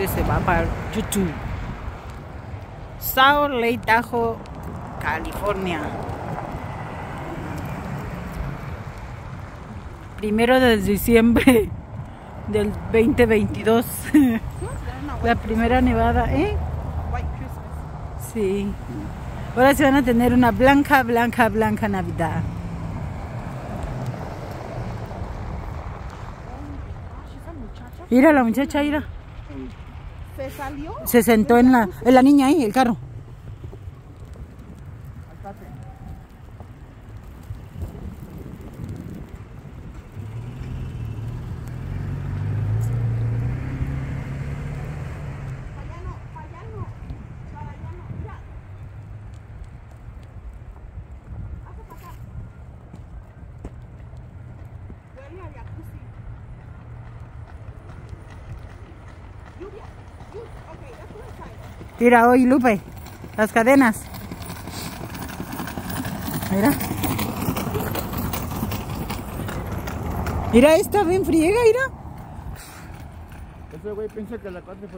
este se va para YouTube. South Lake Tahoe, California. Primero de diciembre del 2022. La primera nevada, ¿eh? Sí. Ahora se van a tener una blanca, blanca, blanca Navidad. Muchacha Mira la muchacha, mira. Se sentó en la, en la niña ahí, el carro. Mira hoy, Lupe. Las cadenas. Mira. Mira, está bien friega, mira. Ese güey piensa que la 4